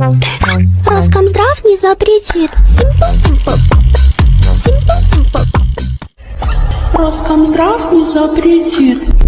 Роскомздрав не запретит. Симпл-тимпл. Симпл-тимпл. Роскомздрав не запретит.